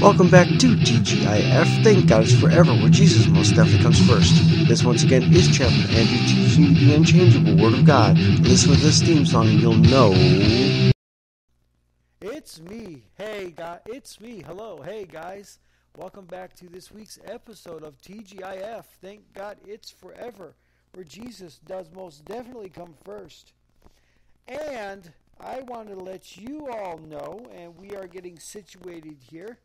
Welcome back to TGIF. Thank God it's forever, where Jesus most definitely comes first. This once again is Chaplain Andrew teaching you the unchangeable Word of God. Listen to this theme song and you'll know. It's me. Hey, guys. It's me. Hello. Hey, guys. Welcome back to this week's episode of TGIF. Thank God it's forever, where Jesus does most definitely come first. And I wanted to let you all know, and we are getting situated here.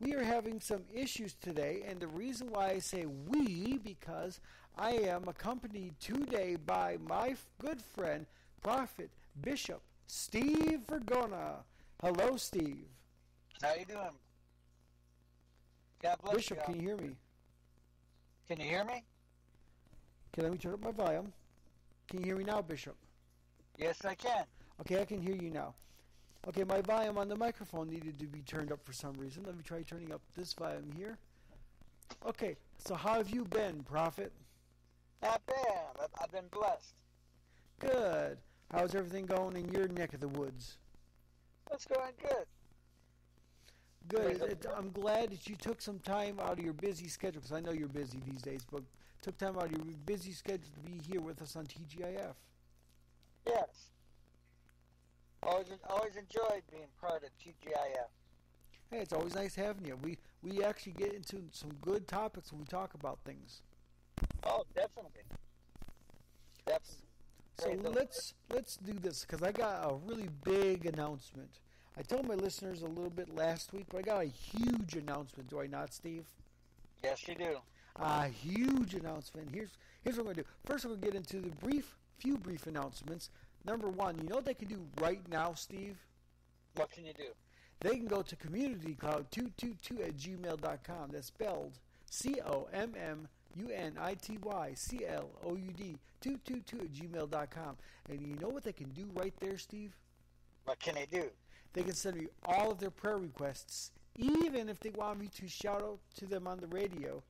We are having some issues today, and the reason why I say we, because I am accompanied today by my good friend, Prophet Bishop Steve Vergona. Hello, Steve. How you doing? God bless Bishop, you. can you hear me? Can you hear me? Okay, let me turn up my volume. Can you hear me now, Bishop? Yes, I can. Okay, I can hear you now. Okay, my volume on the microphone needed to be turned up for some reason. Let me try turning up this volume here. Okay, so how have you been, Prophet? Not bad. I've, been blessed. Good. How's everything going in your neck of the woods? It's going good. Good. It, I'm glad that you took some time out of your busy schedule, because I know you're busy these days, but took time out of your busy schedule to be here with us on TGIF. Yes. Always, always enjoyed being part of TGIF. Hey, it's always nice having you. We we actually get into some good topics when we talk about things. Oh, definitely. Definitely. So let's let's do this because I got a really big announcement. I told my listeners a little bit last week, but I got a huge announcement. Do I not, Steve? Yes, you do. A huge announcement. Here's here's what I'm gonna do. First, I'm gonna get into the brief, few brief announcements. Number one, you know what they can do right now, Steve? What can you do? They can go to communitycloud222 at gmail.com. That's spelled C O M M U N I T Y C L O U D 222 at gmail.com. And you know what they can do right there, Steve? What can they do? They can send me all of their prayer requests, even if they want me to shout out to them on the radio.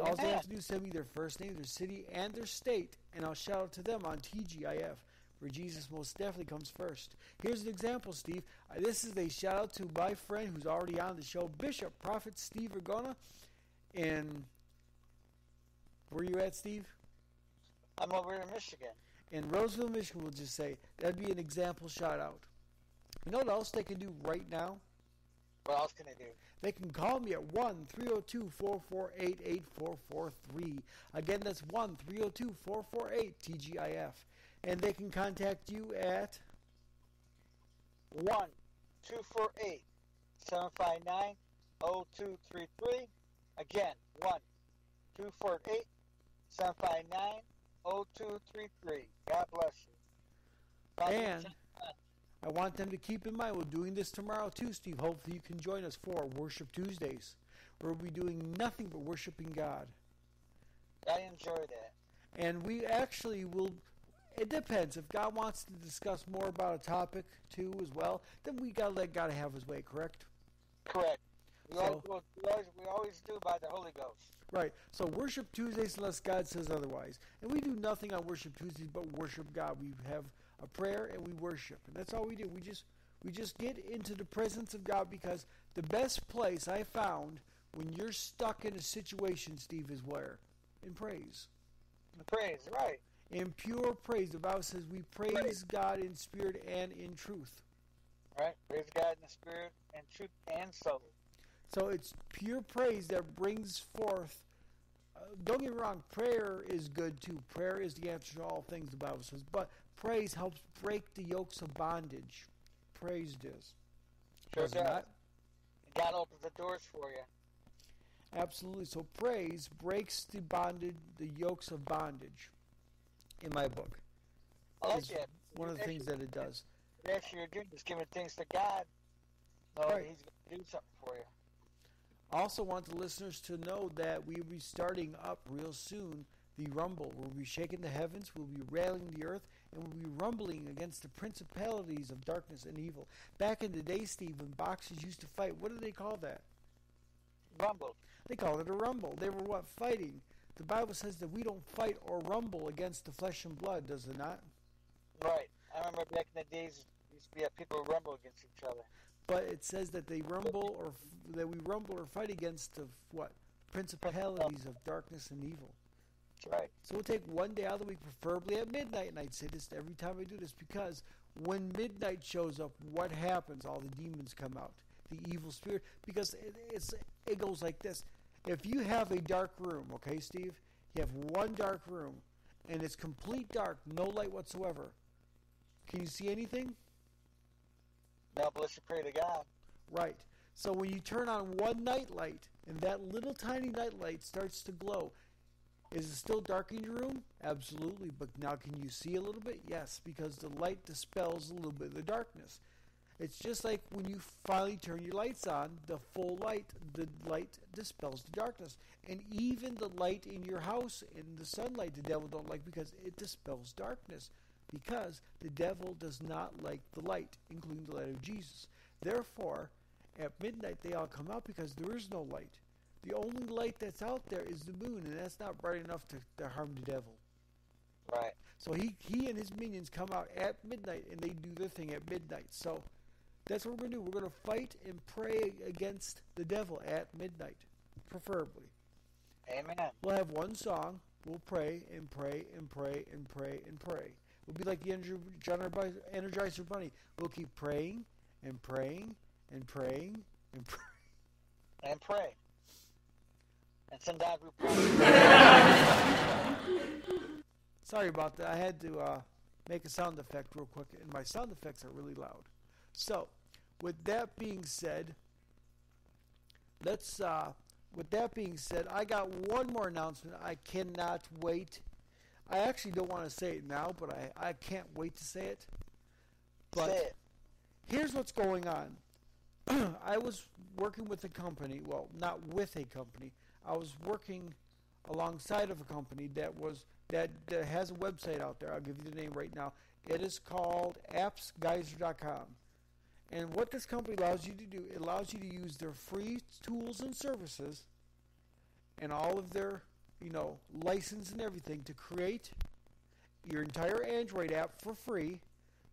All they have to do is send me their first name, their city, and their state, and I'll shout out to them on TGIF, where Jesus most definitely comes first. Here's an example, Steve. Uh, This is a shout out to my friend who's already on the show, Bishop Prophet Steve Vergona. And where are you at, Steve? I'm over in Michigan. In Roseville, Michigan, we'll just say that'd be an example shout out. You know what else they can do right now? What else can they do? They can call me at 1 302 448 8443. Again, that's 1 302 448 TGIF. And they can contact you at One, two, four, eight, seven, five, nine, oh, two, three, three. Again, one, two, four, eight, seven, five, nine, oh, two, three, three. God bless you. And- I want them to keep in mind we're doing this tomorrow too, Steve. Hopefully, you can join us for Worship Tuesdays. Where we'll be doing nothing but worshiping God. I enjoy that. And we actually will. It depends. If God wants to discuss more about a topic too, as well, then we gotta let God have His way. Correct? Correct. We, So- always, we, always, we always do by the Holy Ghost. Right. So worship Tuesdays unless God says otherwise. And we do nothing on worship Tuesdays but worship God. We have a prayer and we worship. And that's all we do. We just we just get into the presence of God because the best place I found when you're stuck in a situation, Steve, is where? In praise. Praise, right. In pure praise. The Bible says we praise Praise. God in spirit and in truth. Right? Praise God in the spirit and truth and soul. So it's pure praise that brings forth. Uh, don't get me wrong, prayer is good too. Prayer is the answer to all things, the Bible says. But praise helps break the yokes of bondage. Praise does. Sure Does it not? God opens the doors for you. Absolutely. So praise breaks the bondage, the yokes of bondage. In my book, I like It's one of the things that it does. That's your doing is giving things to God. Knowing Right. He's going to do something for you. I also want the listeners to know that we will be starting up real soon the Rumble. We'll be shaking the heavens, we'll be railing the earth, and we'll be rumbling against the principalities of darkness and evil. Back in the day, Steve, when boxers used to fight, what did they call that? Rumble. They called it a rumble. They were what? Fighting. The Bible says that we don't fight or rumble against the flesh and blood, does it not? Right. I remember back in the days, used to be uh, people rumble against each other. but it says that they rumble or f- that we rumble or fight against of what principalities of darkness and evil. That's right. So we'll take one day out of the week, preferably at midnight, and I'd say this every time I do this because when midnight shows up, what happens? All the demons come out, the evil spirit, because it, it's it goes like this. If you have a dark room, okay, Steve, you have one dark room, and it's complete dark, no light whatsoever. Can you see anything? Now, bless you, pray to God. Right. So when you turn on one night light and that little tiny night light starts to glow, is it still dark in your room? Absolutely. But now can you see a little bit? Yes, because the light dispels a little bit of the darkness. It's just like when you finally turn your lights on, the full light, the light dispels the darkness. And even the light in your house, in the sunlight, the devil don't like because it dispels darkness. Because the devil does not like the light, including the light of Jesus. Therefore, at midnight they all come out because there is no light. The only light that's out there is the moon, and that's not bright enough to, to harm the devil. Right. So he, he and his minions come out at midnight and they do their thing at midnight. So that's what we're going to do. We're going to fight and pray against the devil at midnight, preferably. Amen. We'll have one song. We'll pray and pray and pray and pray and pray. We'll be like the Energizer Bunny. We'll keep praying and praying and praying and praying. And pray. And we pray. Sorry about that. I had to uh, make a sound effect real quick, and my sound effects are really loud. So, with that being said, let's. Uh, with that being said, I got one more announcement. I cannot wait. I actually don't want to say it now, but I, I can't wait to say it. But Say it. here's what's going on. I was working with a company, well, not with a company. I was working alongside of a company that was that, that has a website out there. I'll give you the name right now. It is called appsgeyser.com. And what this company allows you to do, it allows you to use their free tools and services and all of their, you know, license and everything to create your entire Android app for free,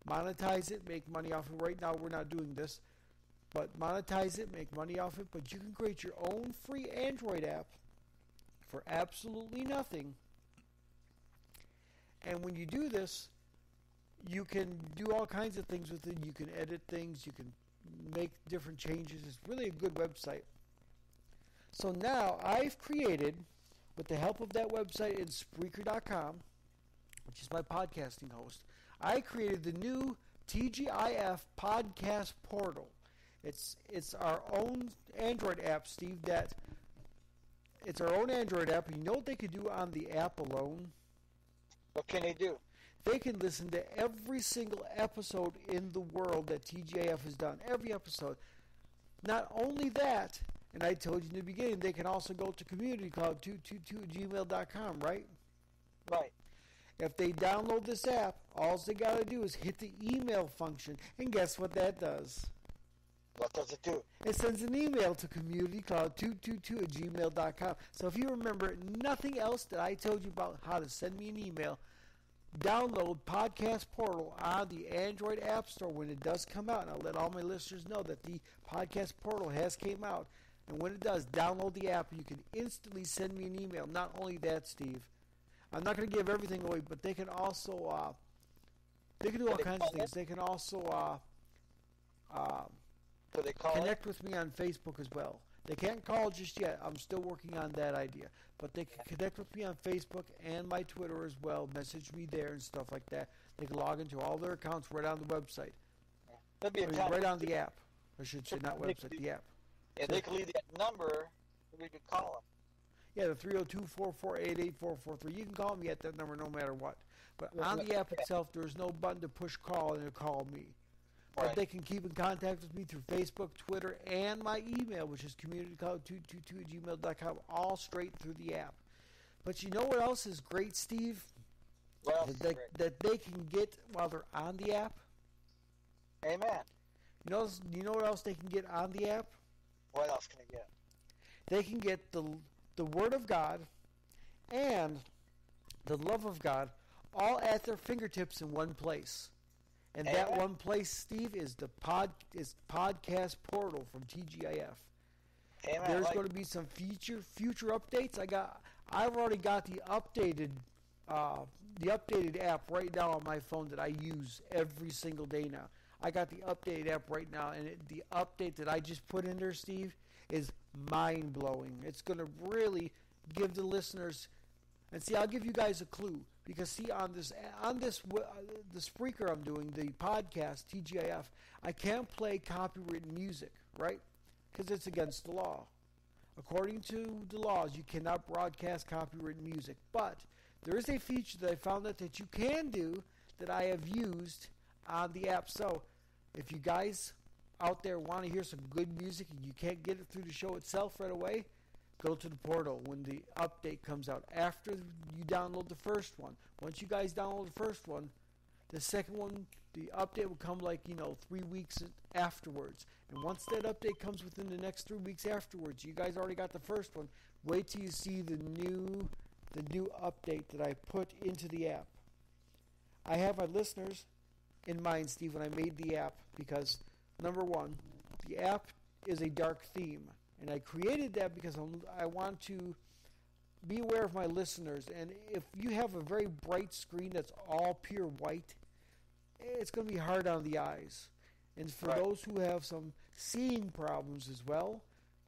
monetize it, make money off it. Right now, we're not doing this, but monetize it, make money off it. But you can create your own free Android app for absolutely nothing. And when you do this, you can do all kinds of things with it. You can edit things, you can make different changes. It's really a good website. So now I've created, with the help of that website in Spreaker.com, which is my podcasting host, I created the new TGIF podcast portal. It's it's our own Android app, Steve. That it's our own Android app. You know what they could do on the app alone? What can they do? They can listen to every single episode in the world that TGIF has done. Every episode. Not only that, and I told you in the beginning, they can also go to communitycloud222gmail.com, right? Right. If they download this app, all they got to do is hit the email function, and guess what that does? What does it do? It sends an email to communitycloud222 at gmail.com. So if you remember nothing else that I told you about how to send me an email, download Podcast Portal on the Android App Store when it does come out. And I'll let all my listeners know that the Podcast Portal has came out. And when it does, download the app you can instantly send me an email. Not only that, Steve, I'm not going to give everything away, but they can also uh, they can do all Can kinds of things. They can also uh, uh, Do they call connect with me on Facebook as well. They can't call just yet. I'm still working on that idea. But they can connect with me on Facebook and my Twitter as well. Message me there and stuff like that. They can log into all their accounts right on the website. it? There'd be I mean, right on the app. I should say not website, the app. and they could leave that number. And we could call them. Yeah, the 302-448-8443. You can call me at that number no matter what. But on the app itself, there's no button to push call and to call me. But they can keep in contact with me through Facebook, Twitter, and my email, which is communitycloud222 at gmail.com, all straight through the app. But you know what else is great, Steve? Else That they, great? that they can get while they're on the app? Amen. You know, you know what else they can get on the app? What else can they get? They can get the, the Word of God and the love of God all at their fingertips in one place. And that one place, Steve, is the pod is podcast portal from TGIF. There's like, going to be some future future updates. I got I've already got the updated uh, the updated app right now on my phone that I use every single day now. I got the updated app right now, and it, the update that I just put in there, Steve, is mind blowing. It's going to really give the listeners, and see, I'll give you guys a clue because see on this on this uh, the Spreaker I'm doing the podcast TGIF, I can't play copyrighted music, right? Because it's against the law. According to the laws, you cannot broadcast copyrighted music, but there is a feature that I found out that you can do that I have used on the app. So if you guys out there want to hear some good music and you can't get it through the show itself right away, go to the portal when the update comes out. After you download the first one, once you guys download the first one, the second one, the update will come like you know three weeks afterwards. And once that update comes within the next three weeks afterwards, you guys already got the first one. Wait till you see the new the new update that I put into the app. I have my listeners in mind, Steve, when I made the app because number one, the app is a dark theme, and I created that because I'm, I want to be aware of my listeners. And if you have a very bright screen that's all pure white, it's going to be hard on the eyes. And for Right. those who have some seeing problems as well,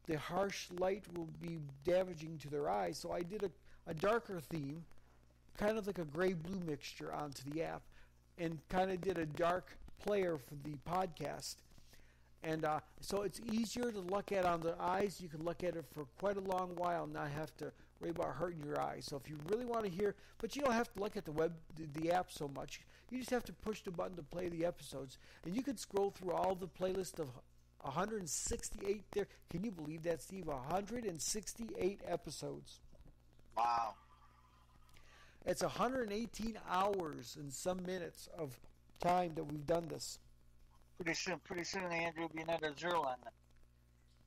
the harsh light will be damaging to their eyes. So I did a, a darker theme, kind of like a gray blue mixture onto the app, and kind of did a dark player for the podcast. And uh, so it's easier to look at on the eyes. You can look at it for quite a long while and not have to worry about hurting your eyes. So if you really want to hear, but you don't have to look at the web, the, the app so much. You just have to push the button to play the episodes, and you can scroll through all the playlist of 168 there. Can you believe that, Steve? 168 episodes. wow. It's 118 hours and some minutes of time that we've done this. Pretty soon, pretty soon, Andrew will be another zero on it.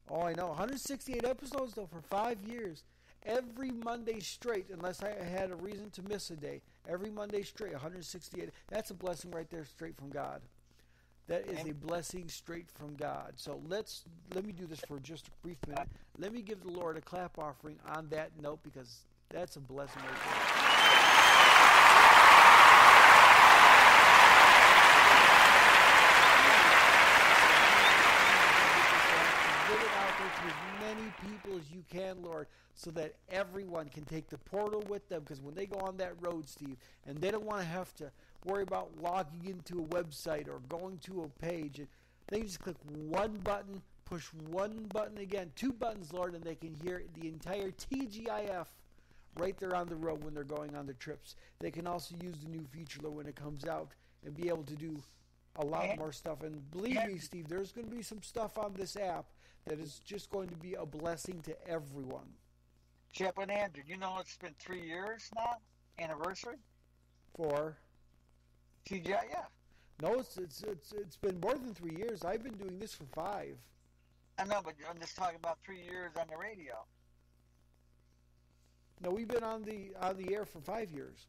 Oh, I know. 168 episodes, though, for five years. Every Monday straight, unless I had a reason to miss a day. Every Monday straight, 168. That's a blessing right there, straight from God. That is a blessing straight from God. So let's let me do this for just a brief minute. Let me give the Lord a clap offering on that note because that's a blessing right there. Get it out there to as many people as you can, Lord, so that everyone can take the portal with them. Because when they go on that road, Steve, and they don't want to have to worry about logging into a website or going to a page, they just click one button, push one button again, two buttons, Lord, and they can hear the entire TGIF right there on the road when they're going on their trips. They can also use the new feature Lord, when it comes out and be able to do a lot more stuff. And believe me, Steve, there's going to be some stuff on this app that is just going to be a blessing to everyone. Chaplain Andrew, you know it's been three years now, anniversary. For yeah. no, it's it's it's, it's been more than three years. I've been doing this for five. I know, but I'm just talking about three years on the radio. No, we've been on the on the air for five years.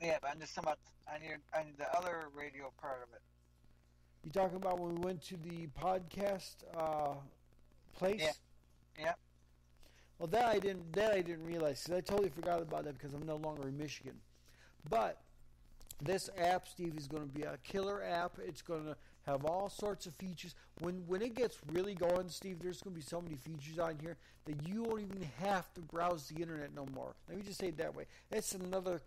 Yeah, but I'm just talking about on your on the other radio part of it. You talking about when we went to the podcast uh, place? Yeah. Yeah. Well, that I didn't. That I didn't realize because I totally forgot about that because I'm no longer in Michigan. But this app, Steve, is going to be a killer app. It's going to have all sorts of features. When when it gets really going, Steve, there's going to be so many features on here that you won't even have to browse the internet no more. Let me just say it that way. That's another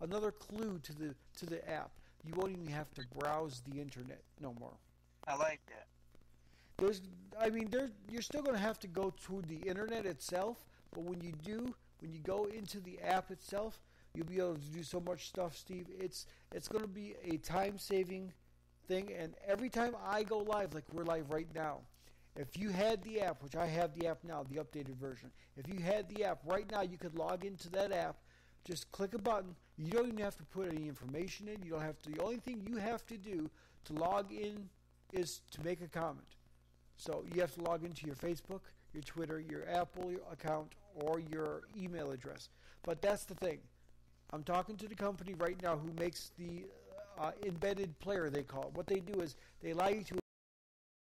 another clue to the to the app. You won't even have to browse the internet no more. I like that. There's, I mean, there you're still going to have to go to the internet itself, but when you do, when you go into the app itself, you'll be able to do so much stuff, Steve. It's it's going to be a time saving thing, and every time I go live, like we're live right now, if you had the app, which I have the app now, the updated version, if you had the app right now, you could log into that app. Just click a button. You don't even have to put any information in. You don't have to. The only thing you have to do to log in is to make a comment. So you have to log into your Facebook, your Twitter, your Apple account, or your email address. But that's the thing. I'm talking to the company right now who makes the uh, embedded player, they call it. What they do is they allow you to